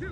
Huh!